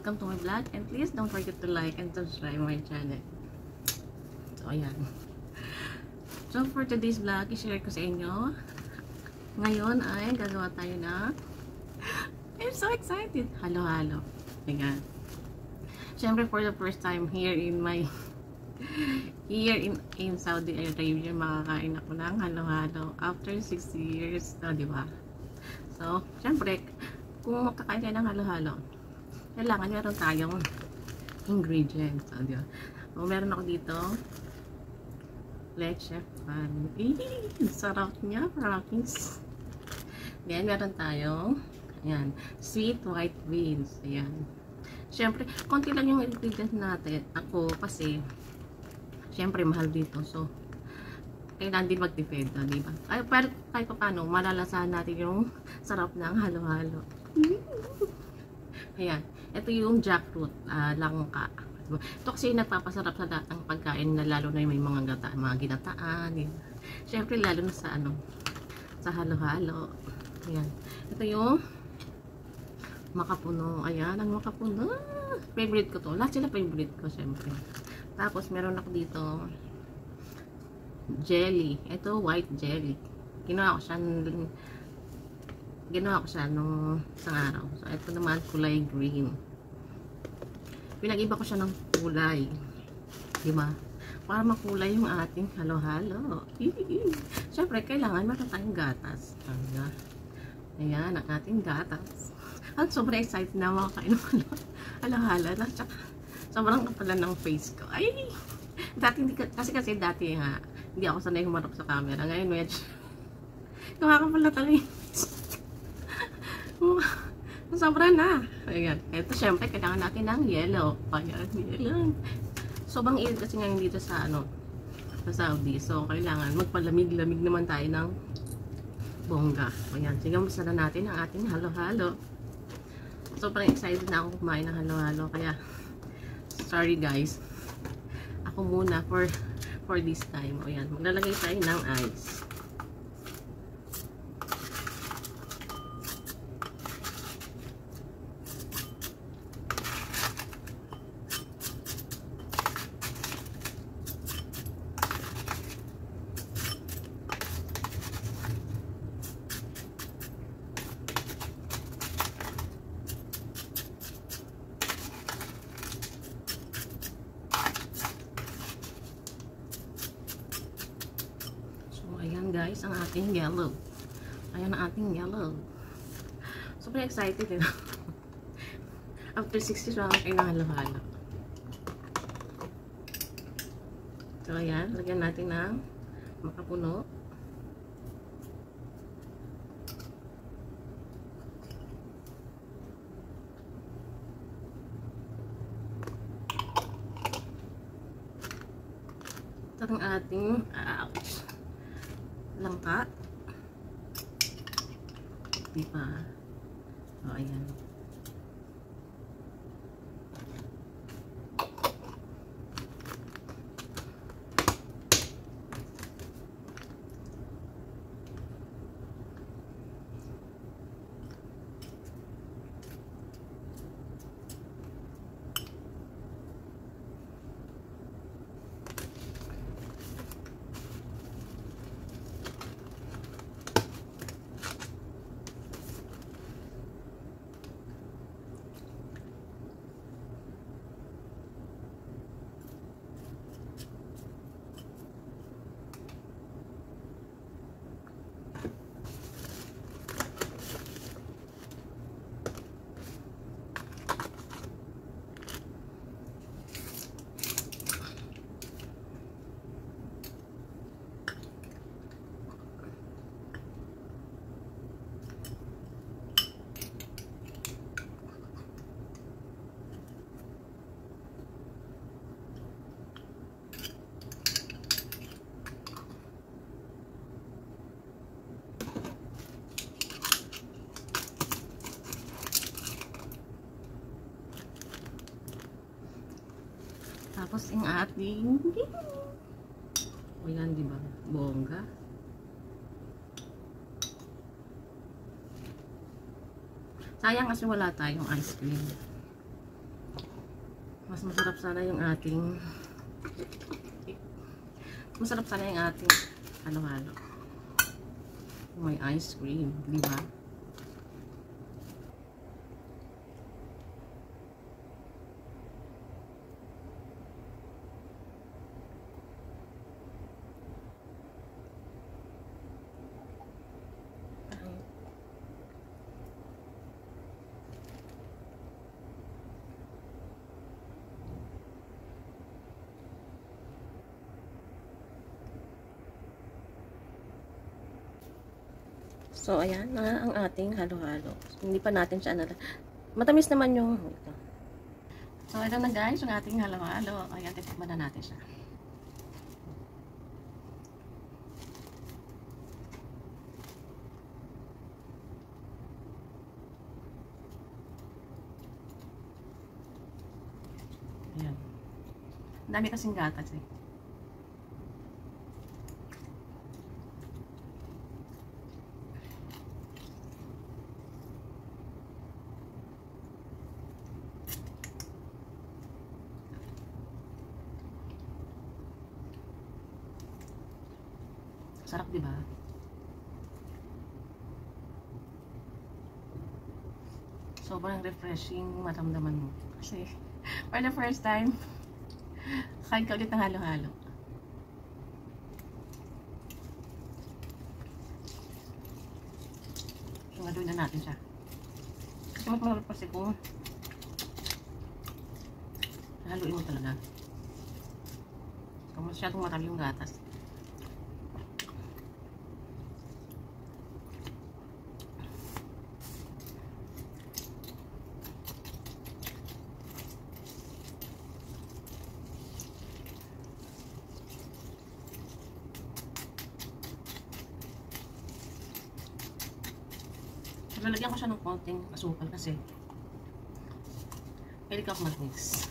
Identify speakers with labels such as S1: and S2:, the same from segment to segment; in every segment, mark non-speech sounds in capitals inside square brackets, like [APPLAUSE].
S1: welcome to my vlog and please don't forget to like and subscribe my channel. So ayan. So for today's vlog, i-share ko sa inyo. Ngayon ay gagawa tayo na I'm so excited! Halo-halo. Ayan. Siyempre for the first time here in my [LAUGHS] here in in Saudi Arabia makakain ako ng halo-halo after 6 years, no, di ba? So, syempre, kung makakain tayo ng halo-halo, kailangan meron tayong ingredients. So, di ba? So, meron ako dito, leche pan. Eee, sarap niya, promise. Then, meron tayong, ayan, sweet white beans. Ayan. Siyempre, konti lang yung ingredients natin. Ako, kasi, siyempre, mahal dito. So, kailangan din mag-defend, no, di ba? Ay, pero kahit pa paano, malalasahan natin yung [LAUGHS] sarap ng halo-halo. [LAUGHS] Ayan. Ito yung jackfruit, uh, langka. Diba? Ito kasi nagpapasarap sa lahat ng pagkain na lalo na yung may mga gata, mga ginataan. Diba? Siyempre, lalo na sa ano, sa halo-halo. Ayan. Ito yung makapuno. Ayan, ang makapuno. Favorite ko to. Lahat sila favorite ko, siyempre. Tapos, meron ako dito jelly. Ito, white jelly. Ginawa ko siya ginawa ko siya nung isang araw. So, ito naman, kulay green. Pinag-iba ko siya ng kulay. Diba? Para makulay yung ating halo-halo. Siyempre, kailangan meron tayong gatas. Ayan, ang ating gatas. At sobrang excited na makakain ng [LAUGHS] halo-halo. Tsaka, sobrang kapalan ng face ko. Ay! Dati, kasi kasi dati nga, hindi ako sanay humarap sa camera. Ngayon, medyo [LAUGHS] nakakapal na talaga [LAUGHS] Sobra na. Ayan. Ito, syempre, kailangan natin ng yellow. Ayan, yellow. Sobrang init kasi ngayon dito sa, ano, sa Saudi. So, kailangan magpalamig-lamig naman tayo ng bongga. Ayan. Sige, masa na natin ang ating halo-halo. Sobrang excited na ako kumain ng halo-halo. Kaya, sorry guys. Ako muna for for this time. O yan, maglalagay tayo ng ice. Guys ang ating yellow. Ayan ang ating yellow. Super excited eh. [LAUGHS] After 60 rounds ay nahalo-halo. So ayan, lagyan natin ng makapuno. Ito ang ating ouch langka. Diba? O, ayan. Tapos yung ating o yan, di ba? Bongga. Sayang kasi wala tayong ice cream. Mas masarap sana yung ating masarap sana yung ating halo-halo. May ice cream, di ba? So, ayan na ang ating halo-halo. Hindi pa natin siya na... Matamis naman yung... Ito. So, ito na guys, yung ating halo-halo. Ayan, titikman na natin siya. Ayan. Ang dami kasing gatas eh. Sarap, di ba? Sobrang refreshing maramdaman mo. Kasi, for the first time, kain ka ulit ng halo-halo. So, haluin na natin siya. Kasi mas marap kasi kung haluin mo talaga. Kung masyadong marami yung gatas. Lalagyan ko siya ng konting asukal kasi mahilig ako matamis.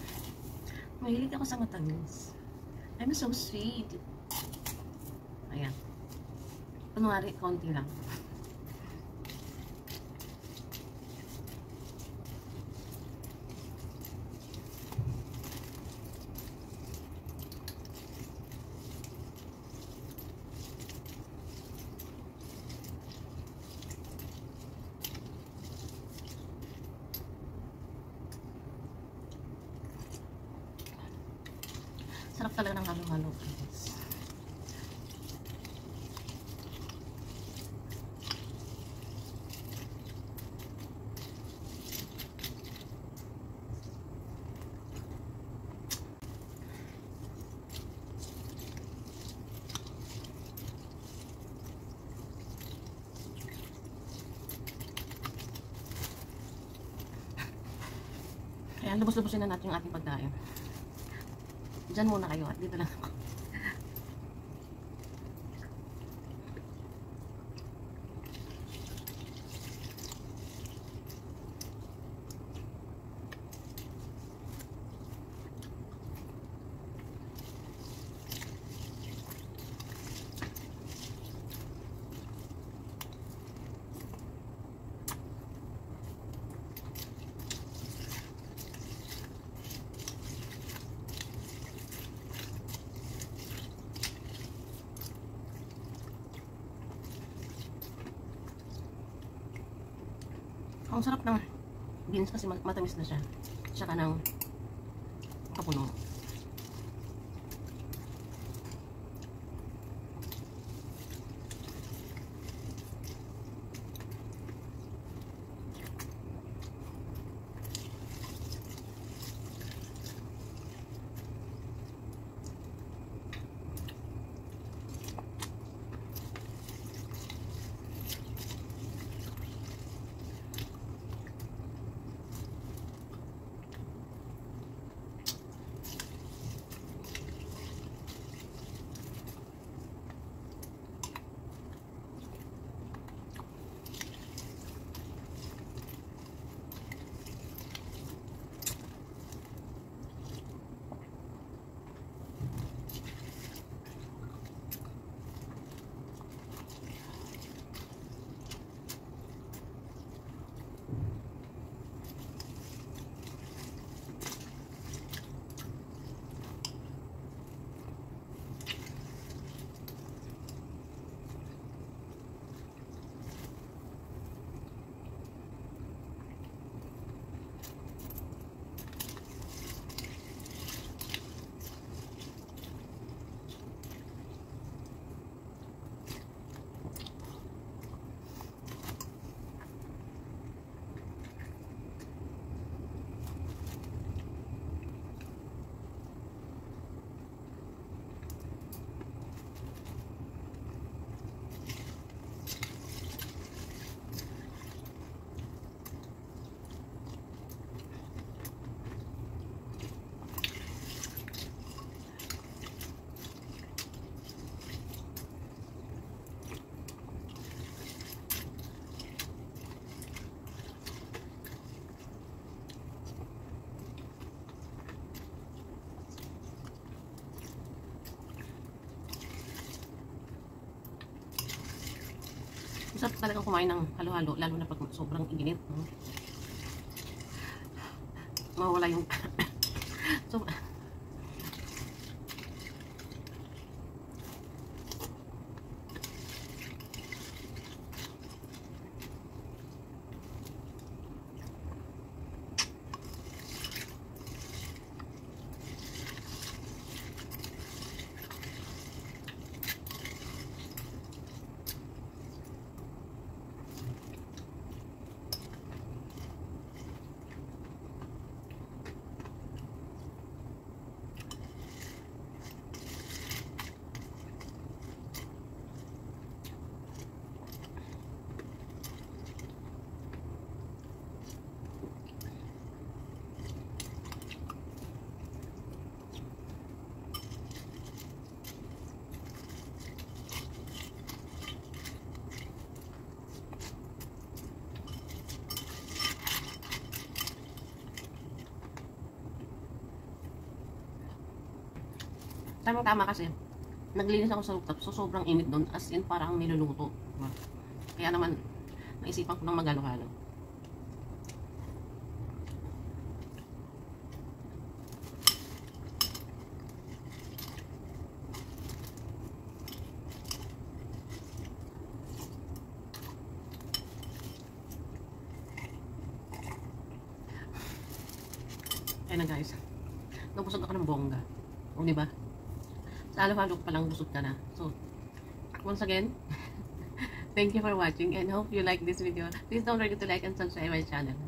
S1: Mahilig ako sa matamis. I'm so sweet. Ayan. Kunwari, konti lang. Sarap talaga ng halo-halo. guys. Kaya lubos-lubosin na natin yung ating pagkain. Diyan muna kayo dito lang ako. Ang sarap ng beans kasi mat- matamis na siya. Tsaka ng kapuno. Masarap talagang kumain ng halo-halo, lalo na pag sobrang init. Mawala yung... [COUGHS] so, tamang tama kasi naglinis ako sa rooftop so sobrang init doon as in parang niluluto diba? kaya naman naisipan ko ng magalo-halo Ayan na guys. Nabusog ako ng bongga. O, di ba? Sa halo-halo pa lang busog ka na. So, once again, [LAUGHS] thank you for watching and hope you like this video. Please don't forget to like and subscribe my channel.